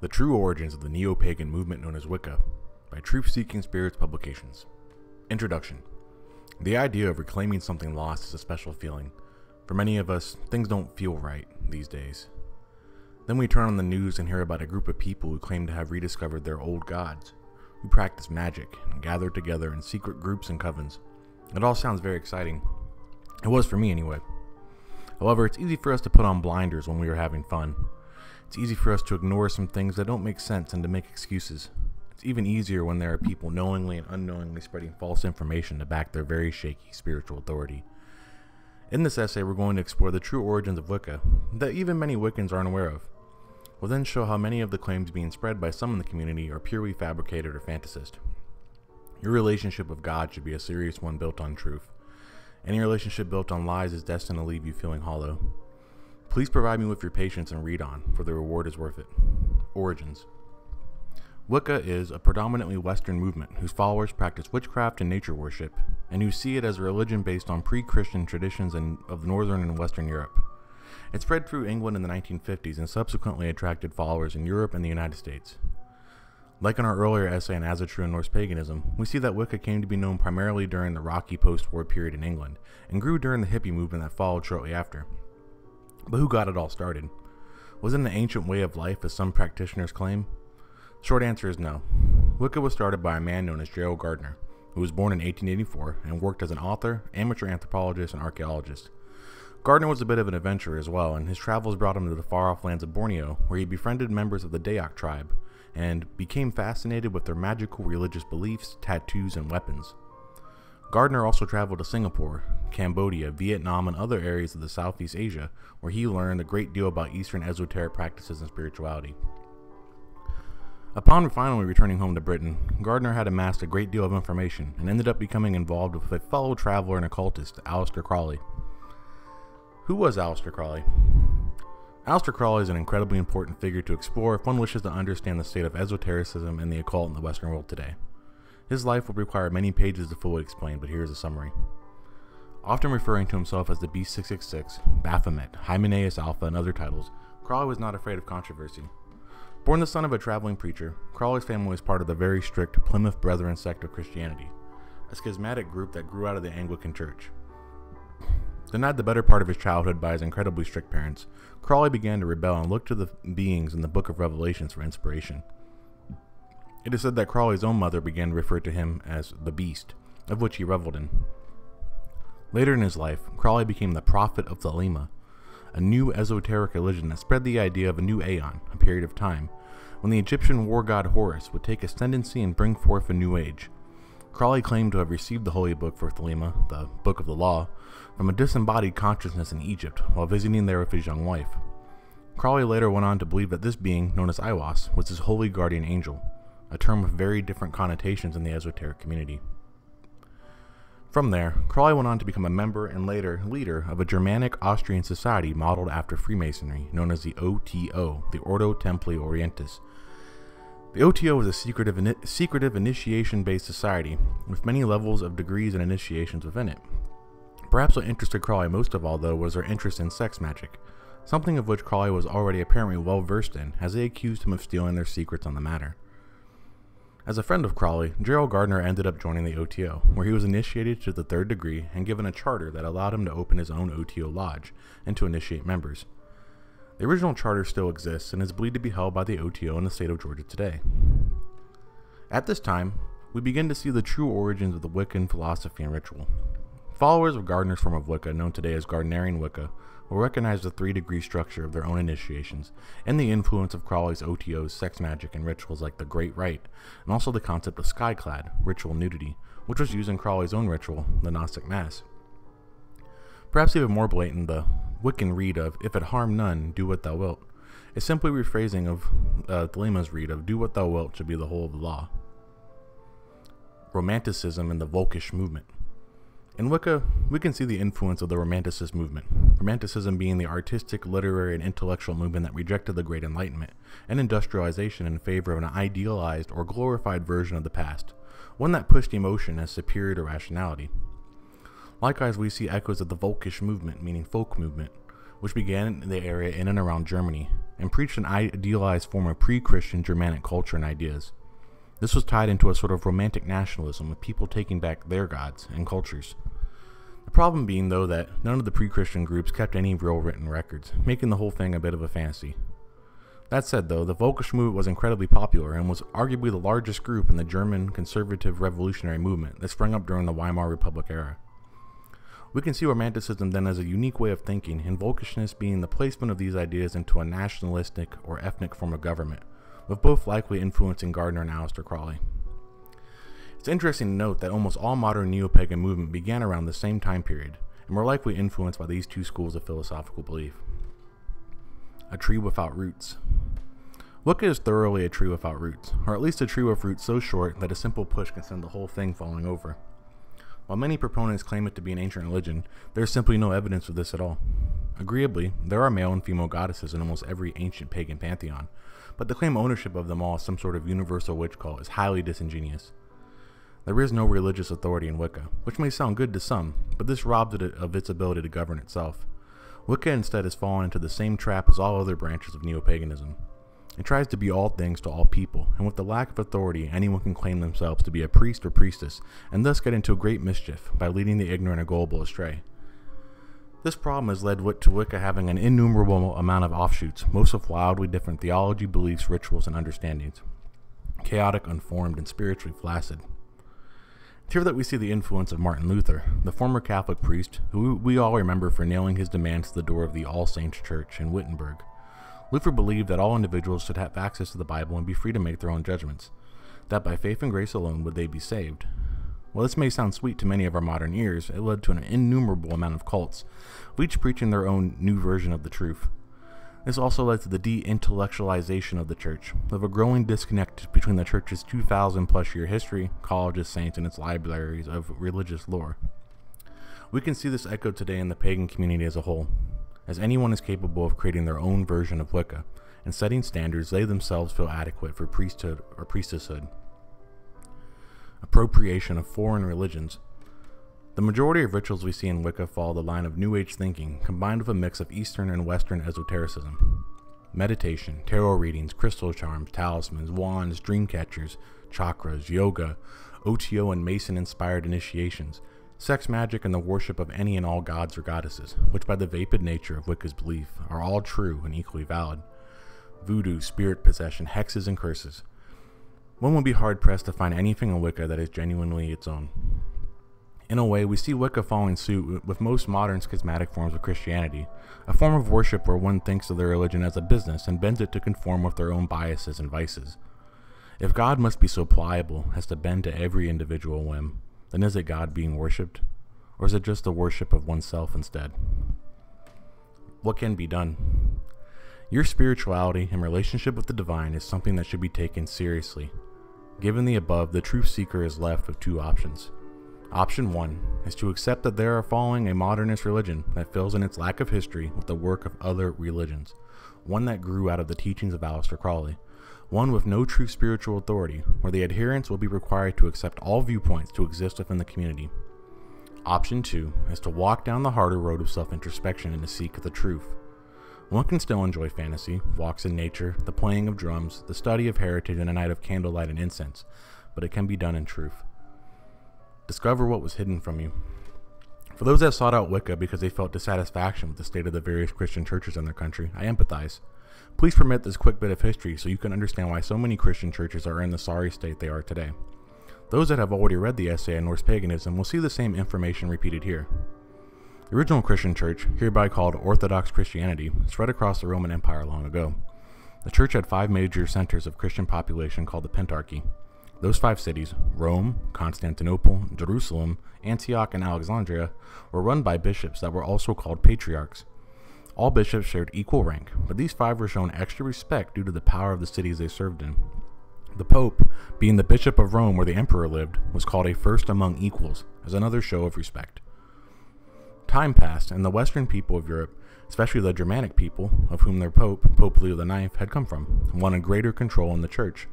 The True Origins of the Neo Pagan Movement Known as Wicca by Truth Seeking Spirits Publications. Introduction The idea of reclaiming something lost is a special feeling. For many of us, things don't feel right these days. Then we turn on the news and hear about a group of people who claim to have rediscovered their old gods, who practice magic and gather together in secret groups and covens. It all sounds very exciting. It was for me anyway. However, it's easy for us to put on blinders when we are having fun. It's easy for us to ignore some things that don't make sense and to make excuses. It's even easier when there are people knowingly and unknowingly spreading false information to back their very shaky spiritual authority. In this essay, we're going to explore the true origins of Wicca that even many Wiccans aren't aware of. We'll then show how many of the claims being spread by some in the community are purely fabricated or fantasist. Your relationship with God should be a serious one built on truth. Any relationship built on lies is destined to leave you feeling hollow. Please provide me with your patience and read on, for the reward is worth it. Origins Wicca is a predominantly Western movement whose followers practice witchcraft and nature worship, and who see it as a religion based on pre Christian traditions in, of Northern and Western Europe. It spread through England in the 1950s and subsequently attracted followers in Europe and the United States. Like in our earlier essay on Asatru and Norse paganism, we see that Wicca came to be known primarily during the rocky post war period in England, and grew during the hippie movement that followed shortly after. But who got it all started? Was it an ancient way of life, as some practitioners claim? Short answer is no. Wicca was started by a man known as Gerald Gardner, who was born in 1884 and worked as an author, amateur anthropologist, and archaeologist. Gardner was a bit of an adventurer as well, and his travels brought him to the far off lands of Borneo, where he befriended members of the Dayak tribe and became fascinated with their magical religious beliefs, tattoos, and weapons. Gardner also traveled to Singapore, Cambodia, Vietnam, and other areas of the Southeast Asia, where he learned a great deal about Eastern esoteric practices and spirituality. Upon finally returning home to Britain, Gardner had amassed a great deal of information and ended up becoming involved with a fellow traveler and occultist, Aleister Crowley. Who was Aleister Crowley? Aleister Crowley is an incredibly important figure to explore if one wishes to understand the state of esotericism and the occult in the Western world today. His life would require many pages to fully explain, but here's a summary. Often referring to himself as the Beast 666, Baphomet, Hymenaeus Alpha, and other titles, Crowley was not afraid of controversy. Born the son of a traveling preacher, Crowley's family was part of the very strict Plymouth Brethren sect of Christianity, a schismatic group that grew out of the Anglican Church. Denied the better part of his childhood by his incredibly strict parents, Crowley began to rebel and look to the beings in the Book of Revelations for inspiration. It is said that Crowley's own mother began to refer to him as the Beast, of which he reveled in. Later in his life, Crowley became the prophet of Thelema, a new esoteric religion that spread the idea of a new aeon, a period of time, when the Egyptian war god Horus would take ascendancy and bring forth a new age. Crowley claimed to have received the holy book for Thelema, the Book of the Law, from a disembodied consciousness in Egypt while visiting there with his young wife. Crowley later went on to believe that this being, known as Aiwass, was his holy guardian angel, a term with very different connotations in the esoteric community. From there, Crowley went on to become a member and later leader of a Germanic Austrian society modeled after Freemasonry, known as the OTO, the Ordo Templi Orientis. The OTO is a secretive, secretive initiation based society with many levels of degrees and initiations within it. Perhaps what interested Crowley most of all, though, was her interest in sex magic, something of which Crowley was already apparently well versed in, as they accused him of stealing their secrets on the matter. As a friend of Crowley, Gerald Gardner ended up joining the OTO, where he was initiated to the third degree and given a charter that allowed him to open his own OTO lodge and to initiate members. The original charter still exists and is believed to be held by the OTO in the state of Georgia today. At this time, we begin to see the true origins of the Wiccan philosophy and ritual. Followers of Gardner's form of Wicca, known today as Gardnerian Wicca, will recognize the three degree structure of their own initiations and the influence of Crowley's OTO's sex magic and rituals like the Great Rite, and also the concept of skyclad, ritual nudity, which was used in Crowley's own ritual, the Gnostic Mass. Perhaps even more blatant, the Wiccan Rede of, If it harm none, do what thou wilt, is simply rephrasing of uh, Thelema's rede of, Do what thou wilt should be the whole of the law. Romanticism and the Volkisch movement. In Wicca, we can see the influence of the Romanticist movement, Romanticism being the artistic, literary, and intellectual movement that rejected the Great Enlightenment and industrialization in favor of an idealized or glorified version of the past, one that pushed emotion as superior to rationality. Likewise, we see echoes of the Volkisch movement, meaning folk movement, which began in the area in and around Germany, and preached an idealized form of pre Christian Germanic culture and ideas. This was tied into a sort of romantic nationalism with people taking back their gods and cultures. The problem being, though, that none of the pre Christian groups kept any real written records, making the whole thing a bit of a fantasy. That said, though, the Völkisch movement was incredibly popular and was arguably the largest group in the German conservative revolutionary movement that sprang up during the Weimar Republic era. We can see Romanticism then as a unique way of thinking, and Volkischness being the placement of these ideas into a nationalistic or ethnic form of government, with both likely influencing Gardner and Aleister Crowley. It's interesting to note that almost all modern neo-pagan movement began around the same time period, and were likely influenced by these two schools of philosophical belief. A tree without roots. Wicca is thoroughly a tree without roots, or at least a tree with roots so short that a simple push can send the whole thing falling over. While many proponents claim it to be an ancient religion, there is simply no evidence of this at all. Agreeably, there are male and female goddesses in almost every ancient pagan pantheon, but to claim ownership of them all as some sort of universal witch cult is highly disingenuous. There is no religious authority in Wicca, which may sound good to some, but this robs it of its ability to govern itself. Wicca instead has fallen into the same trap as all other branches of neo paganism. It tries to be all things to all people, and with the lack of authority, anyone can claim themselves to be a priest or priestess, and thus get into great mischief by leading the ignorant and gullible astray. This problem has led to Wicca having an innumerable amount of offshoots, most of wildly different theology, beliefs, rituals, and understandings. Chaotic, unformed, and spiritually flaccid. It's here that we see the influence of Martin Luther, the former Catholic priest who we all remember for nailing his demands to the door of the All Saints Church in Wittenberg. Luther believed that all individuals should have access to the Bible and be free to make their own judgments, that by faith and grace alone would they be saved. While this may sound sweet to many of our modern ears, it led to an innumerable amount of cults, each preaching their own new version of the truth. This also led to the de intellectualization of the church, of a growing disconnect between the church's 2,000 plus year history, colleges, saints, and its libraries of religious lore. We can see this echoed today in the pagan community as a whole as anyone is capable of creating their own version of Wicca and setting standards they themselves feel adequate for priesthood or priestesshood. Appropriation of foreign religions. The majority of rituals we see in Wicca follow the line of New Age thinking combined with a mix of Eastern and Western esotericism. Meditation, tarot readings, crystal charms, talismans, wands, dream catchers, chakras, yoga, OTO and Mason inspired initiations, sex magic, and the worship of any and all gods or goddesses, which by the vapid nature of Wicca's belief are all true and equally valid. Voodoo, spirit possession, hexes, and curses. One would be hard pressed to find anything in Wicca that is genuinely its own. In a way, we see Wicca following suit with most modern schismatic forms of Christianity, a form of worship where one thinks of their religion as a business and bends it to conform with their own biases and vices. If God must be so pliable as to bend to every individual whim, then is it God being worshipped? Or is it just the worship of oneself instead? What can be done? Your spirituality and relationship with the divine is something that should be taken seriously. Given the above, the truth seeker is left with two options. Option 1 is to accept that they are following a modernist religion that fills in its lack of history with the work of other religions, one that grew out of the teachings of Aleister Crowley, one with no true spiritual authority, where the adherents will be required to accept all viewpoints to exist within the community. Option 2 is to walk down the harder road of self introspection and to seek the truth. One can still enjoy fantasy, walks in nature, the playing of drums, the study of heritage, and a night of candlelight and incense, but it can be done in truth. Discover what was hidden from you. For those that sought out Wicca because they felt dissatisfaction with the state of the various Christian churches in their country, I empathize. Please permit this quick bit of history so you can understand why so many Christian churches are in the sorry state they are today. Those that have already read the essay on Norse paganism will see the same information repeated here. The original Christian church, hereby called Orthodox Christianity, spread across the Roman Empire long ago. The church had five major centers of Christian population called the Pentarchy. Those five cities, Rome, Constantinople, Jerusalem, Antioch, and Alexandria, were run by bishops that were also called patriarchs. All bishops shared equal rank, but these five were shown extra respect due to the power of the cities they served in. The Pope, being the Bishop of Rome where the Emperor lived, was called a first among equals, as another show of respect. Time passed, and the Western people of Europe, especially the Germanic people, of whom their Pope, Pope Leo IX, had come from, wanted greater control in the Church.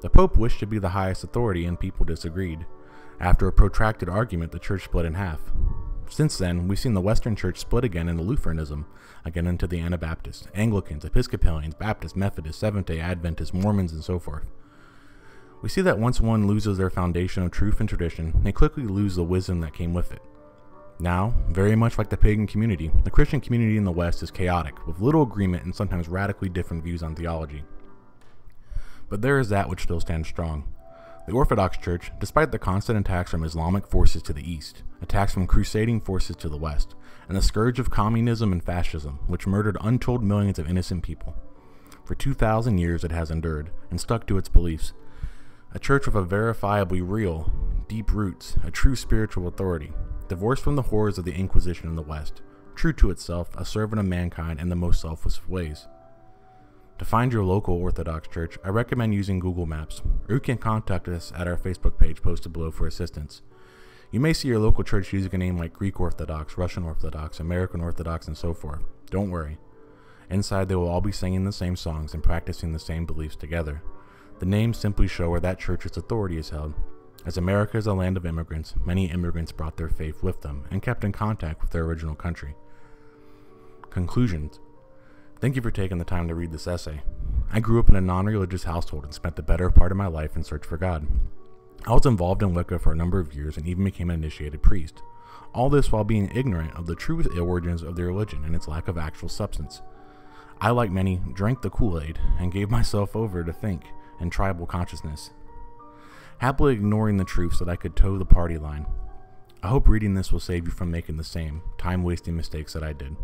The Pope wished to be the highest authority, and people disagreed. After a protracted argument, the Church split in half. Since then, we've seen the Western Church split again into Lutheranism, again into the Anabaptists, Anglicans, Episcopalians, Baptists, Methodists, Seventh day Adventists, Mormons, and so forth. We see that once one loses their foundation of truth and tradition, they quickly lose the wisdom that came with it. Now, very much like the pagan community, the Christian community in the West is chaotic, with little agreement and sometimes radically different views on theology. But there is that which still stands strong. The Orthodox Church, despite the constant attacks from Islamic forces to the east, attacks from crusading forces to the west, and the scourge of communism and fascism, which murdered untold millions of innocent people. For 2,000 years it has endured and stuck to its beliefs. A church with a verifiably real, deep roots, a true spiritual authority, divorced from the horrors of the Inquisition in the West, true to itself, a servant of mankind in the most selfless ways. To find your local Orthodox church, I recommend using Google Maps, or you can contact us at our Facebook page posted below for assistance. You may see your local church using a name like Greek Orthodox, Russian Orthodox, American Orthodox, and so forth. Don't worry. Inside, they will all be singing the same songs and practicing the same beliefs together. The names simply show where that church's authority is held. As America is a land of immigrants, many immigrants brought their faith with them and kept in contact with their original country. Conclusions Thank you for taking the time to read this essay. I grew up in a non religious household and spent the better part of my life in search for God. I was involved in Wicca for a number of years and even became an initiated priest. All this while being ignorant of the true origins of the religion and its lack of actual substance. I, like many, drank the Kool Aid and gave myself over to think and tribal consciousness, happily ignoring the truth so that I could toe the party line. I hope reading this will save you from making the same time wasting mistakes that I did.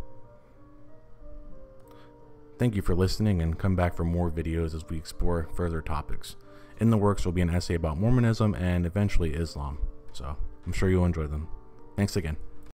Thank you for listening and come back for more videos as we explore further topics. In the works will be an essay about Mormonism and eventually Islam, so I'm sure you'll enjoy them. Thanks again.